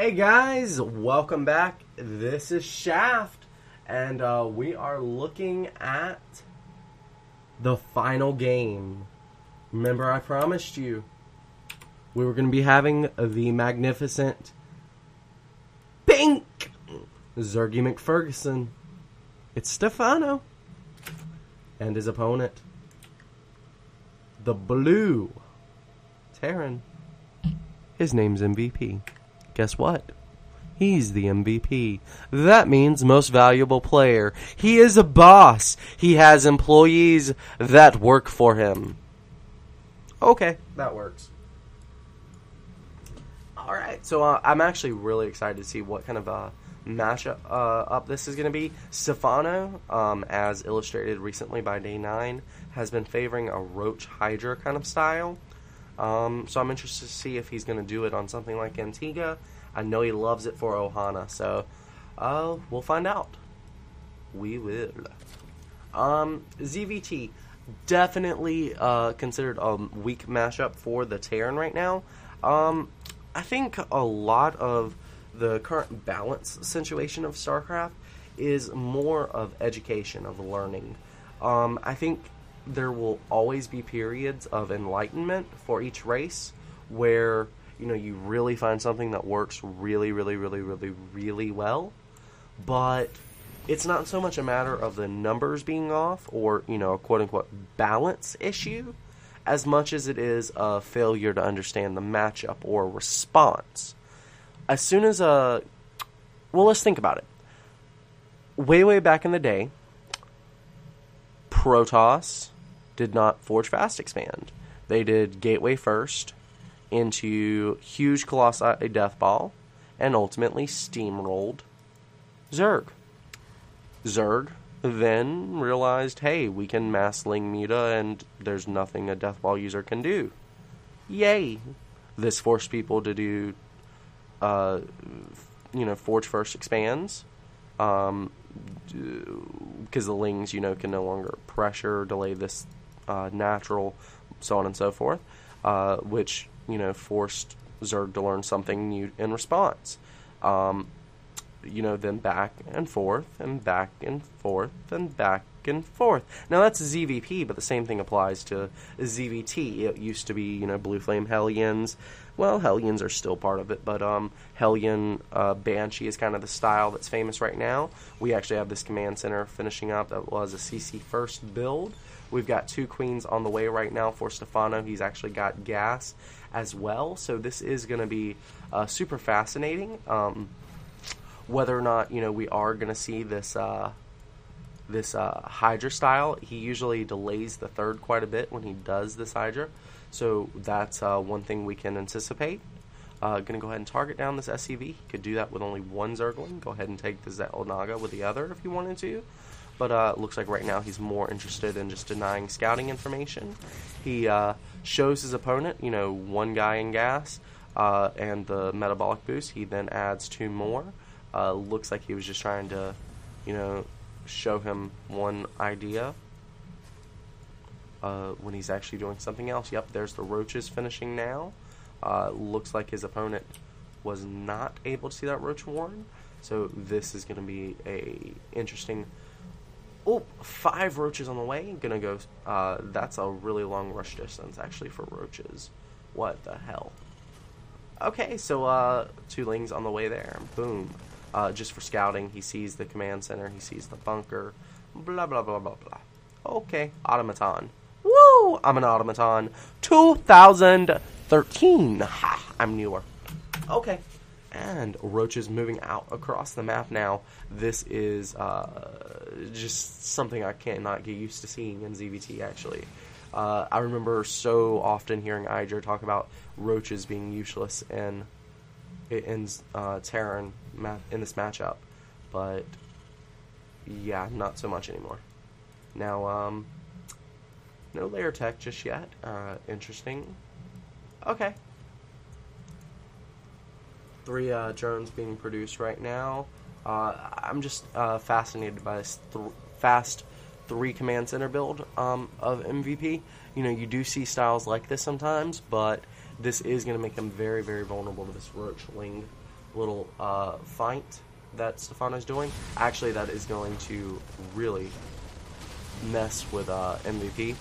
Hey guys, welcome back. This is Shaft, and uh, we are looking at the final game. Remember, I promised you we were going to be having the magnificent pink Zergy McFerguson. It's Stephano and his opponent, the blue Terran. His name's MVP. Guess what? He's the MVP. That means most valuable player. He is a boss. He has employees that work for him. Okay, that works. All right, so uh, I'm actually really excited to see what kind of uh, matchup uh, up this is going to be. Stephano, um, as illustrated recently by Day Nine, has been favoring a Roach Hydra kind of style. Um, so I'm interested to see if he's going to do it on something like Antiga. I know he loves it for Ohana, so uh, we'll find out. We will. Um, ZVT definitely uh, considered a weak mashup for the Terran right now. Um, I think a lot of the current balance situation of StarCraft is more of education, of learning. Um, I think there will always be periods of enlightenment for each race where you know you really find something that works really really really really really well. But it's not so much a matter of the numbers being off or you know a quote unquote balance issue as much as it is a failure to understand the matchup or response. As soon as a well let's think about it. Way way back in the day protoss did not forge fast expand. They did gateway first into huge colossi death ball and ultimately steamrolled Zerg. Zerg then realized, hey, we can mass Ling Muta and there's nothing a death ball user can do. Yay! This forced people to do, uh, you know, Forge First expands. Um, because the lings, you know, can no longer pressure delay this uh, natural, so on and so forth, uh, which you know forced Zerg to learn something new in response. Um, you know, then back and forth and back and forth and back and forth. Now that's ZVP, but the same thing applies to ZVT. It used to be, you know, Blue Flame Hellions. Well, Hellions are still part of it, but um, Hellion uh, Banshee is kind of the style that's famous right now. We actually have this command center finishing up that was a CC first build. We've got two queens on the way right now for Stephano. He's actually got gas as well, so this is going to be uh, super fascinating. Um, whether or not you know we are going to see this uh, this uh, Hydra style, he usually delays the third quite a bit when he does this Hydra, so that's uh, one thing we can anticipate. Uh, going to go ahead and target down this SCV. Could do that with only one Zergling. Go ahead and take the Xel'Naga with the other if you wanted to but uh, looks like right now he's more interested in just denying scouting information. He uh, shows his opponent, you know, one guy in gas uh, and the metabolic boost. He then adds two more. Uh, looks like he was just trying to, you know, show him one idea uh, when he's actually doing something else. Yep, there's the roaches finishing now. Uh, looks like his opponent was not able to see that roach warren. So this is going to be a interesting Oh, five roaches on the way. Gonna go. Uh, that's a really long rush distance, actually, for roaches. What the hell? Okay, so uh, two lings on the way there. Boom. Uh, just for scouting, he sees the command center. He sees the bunker. Blah blah blah blah blah. Okay, automaton. Woo! I'm an automaton. 2013. Ha! I'm newer. Okay and roaches moving out across the map now. This is uh, just something I cannot get used to seeing in ZVT, actually. Uh, I remember so often hearing Iger talk about roaches being useless in in uh, Terran in this matchup, but yeah, not so much anymore. Now, um, no lair tech just yet. Uh, interesting. Okay, three uh, drones being produced right now. Uh, I'm just uh, fascinated by this th- fast three command center build um, of MVP. You know, you do see styles like this sometimes, but this is going to make them very, very vulnerable to this roachling little uh, feint that Stephano's doing. Actually, that is going to really mess with uh, MVP.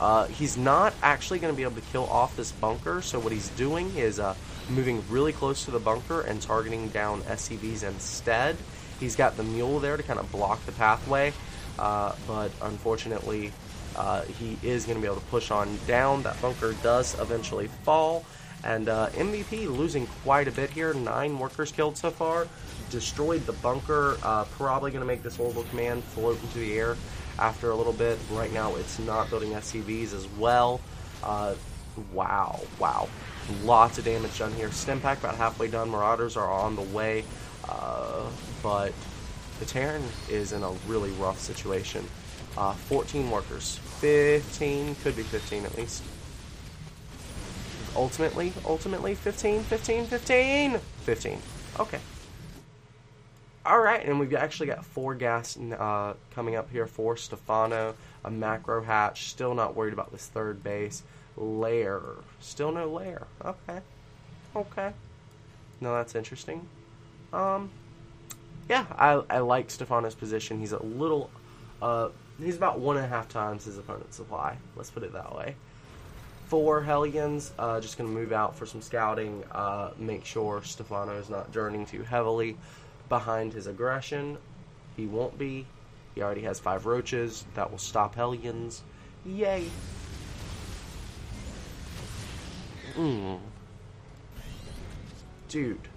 Uh, he's not actually going to be able to kill off this bunker, so what he's doing is uh, moving really close to the bunker and targeting down SCVs instead. He's got the mule there to kind of block the pathway, uh, but unfortunately, uh, he is going to be able to push on down. That bunker does eventually fall, and uh, MVP losing quite a bit here. Nine workers killed so far. Destroyed the bunker. Uh, probably going to make this orbital command float into the air after a little bit. Right now, it's not building SCVs as well. Uh, wow, wow. Lots of damage done here. Stimpak about halfway done. Marauders are on the way. Uh, but the Terran is in a really rough situation. Uh, 14 workers. 15, could be 15 at least. Ultimately, ultimately, 15, 15, 15, 15. Okay. Alright, and we've actually got four gas uh, coming up here for Stephano. A macro hatch. Still not worried about this third base. Lair. Still no lair. Okay. Okay. No, that's interesting. Um, yeah, I, I like Stephano's position. He's a little, uh, he's about one and a half times his opponent's supply. Let's put it that way. Four Hellions, uh, just going to move out for some scouting, uh, make sure Stephano is not journeying too heavily behind his aggression. He won't be. He already has five roaches. That will stop Hellions. Yay. Mm. Dude.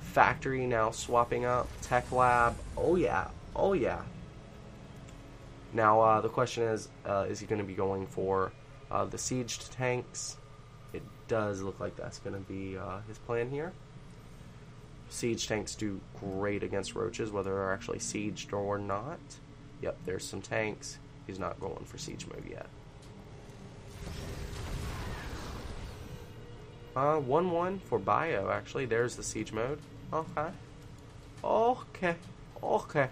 Factory now swapping up. Tech lab. Oh yeah. Oh yeah. Now uh, the question is, uh, is he going to be going for uh, the sieged tanks? It does look like that's going to be uh, his plan here. Siege tanks do great against roaches, whether they're actually sieged or not. Yep, there's some tanks. He's not going for siege mode yet. Uh, 1-1 for bio, actually. There's the siege mode. Okay. Okay. Okay.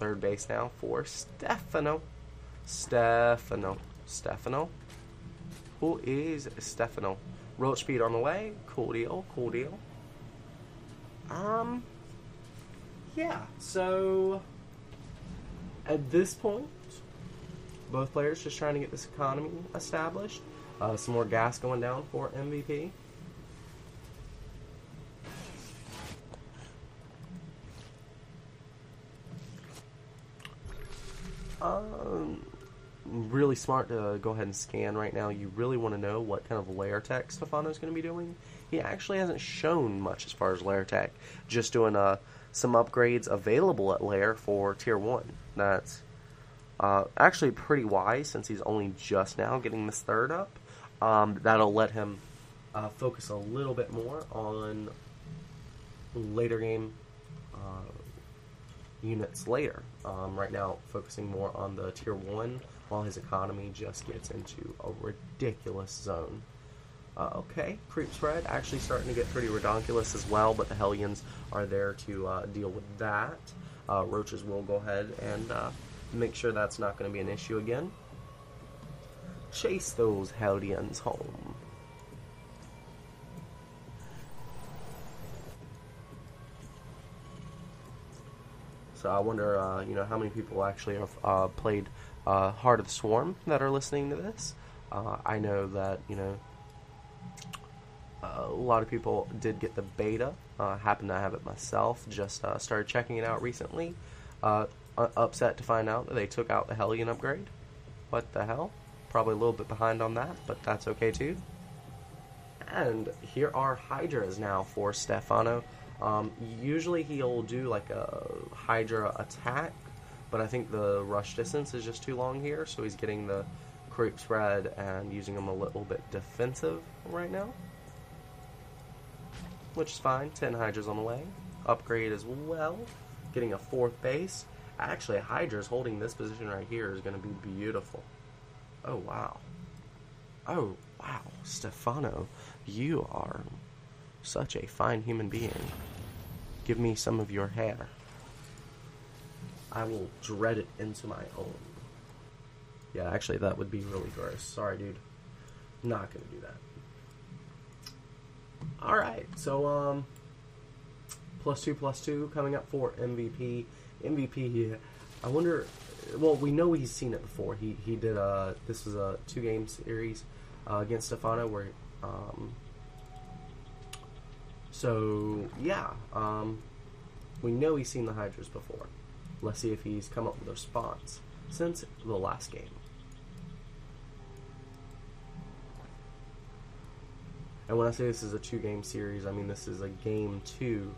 Third base now for Stephano. Stephano. Stephano. Who is Stephano? Roach speed on the way. Cool deal. Cool deal. Um. Yeah. So at this point, both players just trying to get this economy established. Uh, some more gas going down for MVP. Um, really smart to go ahead and scan right now. You really want to know what kind of lair tech Stephano's going to be doing. He actually hasn't shown much as far as lair tech. Just doing uh, some upgrades available at lair for tier 1. That's uh, actually pretty wise since he's only just now getting this third up. Um, that'll let him uh, focus a little bit more on later game uh, units later. Um, right now, focusing more on the tier 1 while his economy just gets into a ridiculous zone. Uh, okay, creep spread actually starting to get pretty redonkulous as well, but the Hellions are there to uh, deal with that. Uh, roaches will go ahead and uh, make sure that's not going to be an issue again. Chase those Hellions home. So I wonder, uh, you know, how many people actually have uh, played Heart of the Swarm that are listening to this. I know that you know a lot of people did get the beta. Uh, happened to have it myself. Just uh, started checking it out recently. upset to find out that they took out the Hellion upgrade. What the hell? Probably a little bit behind on that, but that's okay too. And here are Hydras now for Stephano. Um, usually he'll do like a Hydra attack, but I think the rush distance is just too long here, so he's getting the creep spread and using them a little bit defensive right now. Which is fine. 10 Hydras on the way. Upgrade as well. Getting a fourth base. Actually, Hydra's holding this position right here is going to be beautiful. Oh, wow. Oh, wow. Stephano, you are such a fine human being. Give me some of your hair. I will dread it into my own. Yeah, actually, that would be really gross. Sorry, dude. Not gonna do that. Alright, so, um, plus two, plus two coming up for MVP. MVP, here. I wonder. Well, we know he's seen it before. He he did. Uh, this was a two game series uh, against Stephano where. Um, so yeah, um, we know he's seen the Hydras before. Let's see if he's come up with a response since the last game. And when I say this is a two game series, I mean this is a game two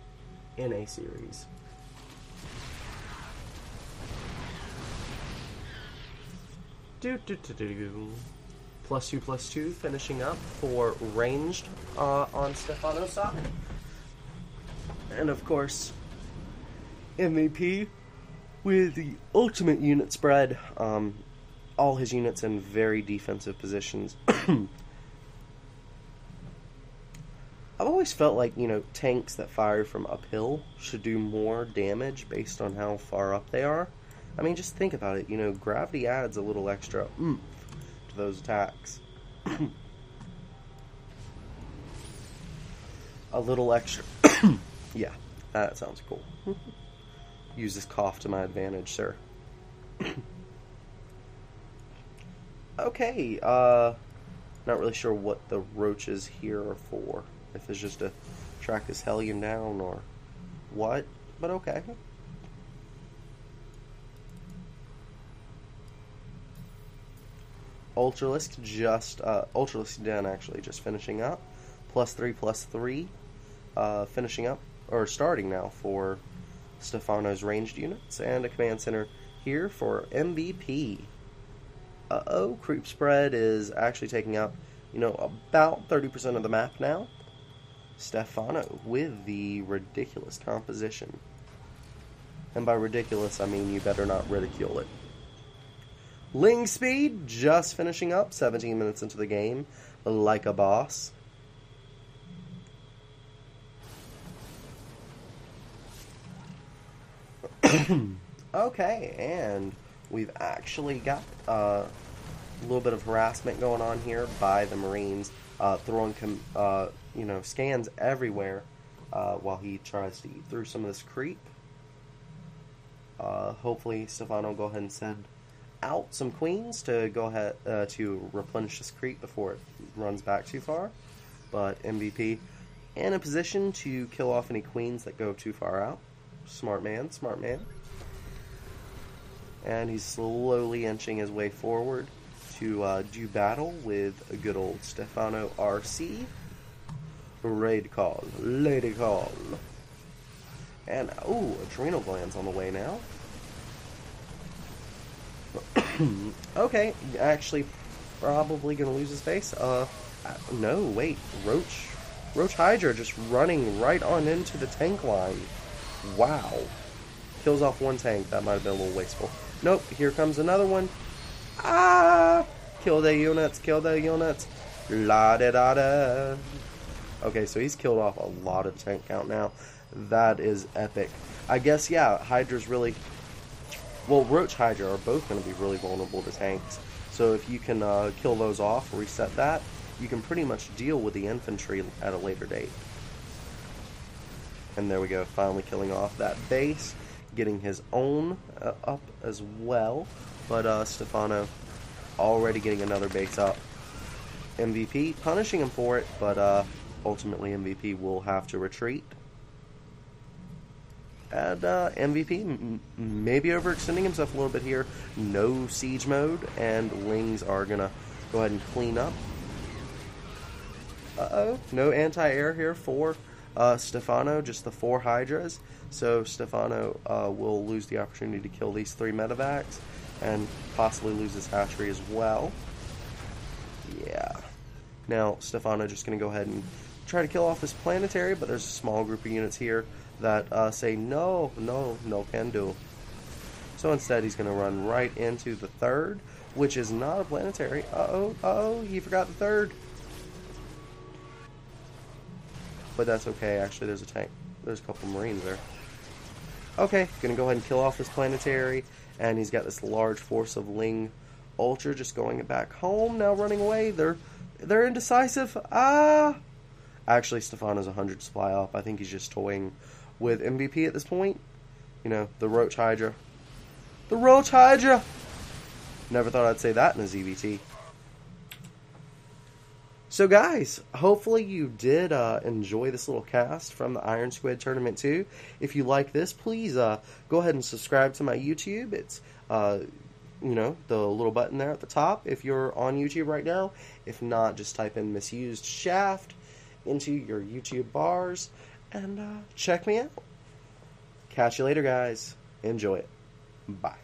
in a series. Do, do, do, do. Plus two, plus two, finishing up for ranged uh, on Stephano side. And of course, MVP with the ultimate unit spread. Um, all his units in very defensive positions. I've always felt like, you know, tanks that fire from uphill should do more damage based on how far up they are. I mean, just think about it. You know, gravity adds a little extra oomph to those attacks. a little extra. yeah, that sounds cool. Use this cough to my advantage, sir. okay, uh, not really sure what the roaches here are for. If it's just to track this hellion down or what, but okay. Ultralisk just uh, Ultralisk den actually just finishing up, plus three plus three, uh, finishing up or starting now for Stephano's ranged units and a command center here for MVP. Uh oh, creep spread is actually taking up you know about thirty percent of the map now. Stephano with the ridiculous composition. And by ridiculous, I mean you better not ridicule it. Ling speed just finishing up, 17 minutes into the game, like a boss. okay, and we've actually got uh, a little bit of harassment going on here by the Marines, uh, throwing uh, you know scans everywhere uh, while he tries to eat through some of this creep. Uh, hopefully, Stephano will go ahead and send out some queens to go ahead uh, to replenish this creep before it runs back too far. But MVP in a position to kill off any queens that go too far out. Smart man, smart man. And he's slowly inching his way forward to uh, do battle with a good old Stephano RC. Raid call, lady call. And, oh, adrenal glands on the way now. okay, actually, probably gonna lose his face. Uh, no, wait, Roach, Roach Hydra just running right on into the tank line. Wow, kills off one tank. That might have been a little wasteful. Nope, here comes another one. Ah, kill the units, kill the units. La da da da. Okay, so he's killed off a lot of tank count now. That is epic. I guess yeah, Hydra's really well, Roach Hydra are both going to be really vulnerable to tanks. So if you can uh, kill those off, reset that, you can pretty much deal with the infantry at a later date. And there we go, finally killing off that base, getting his own uh, up as well. But uh, Stephano already getting another base up. MVP punishing him for it, but uh, ultimately MVP will have to retreat and uh, MVP m- maybe overextending himself a little bit here. No siege mode, and Lings are gonna go ahead and clean up. Uh oh, no anti air here for uh, Stephano, just the four Hydras. So Stephano uh, will lose the opportunity to kill these three medevacs and possibly lose his hatchery as well. Yeah. Now, Stephano just going to go ahead and try to kill off this planetary, but there's a small group of units here that uh, say no, no, no can do. So instead, he's going to run right into the third, which is not a planetary. Uh oh, uh oh, he forgot the third. But that's okay, actually, there's a tank. There's a couple Marines there. Okay, gonna go ahead and kill off this planetary, and he's got this large force of Ling Ultra just going back home, now running away. They're they're indecisive. Ah! Actually, Stefan Stephano's 100 supply up. I think he's just toying with MVP at this point. You know, the Roach Hydra. The Roach Hydra! Never thought I'd say that in a ZVT. So, guys, hopefully you did uh, enjoy this little cast from the Iron Squid Tournament 2. If you like this, please uh, go ahead and subscribe to my YouTube. It's, uh, you know, the little button there at the top if you're on YouTube right now. If not, just type in Misused Shaft into your YouTube bars and uh, check me out. Catch you later, guys. Enjoy it. Bye.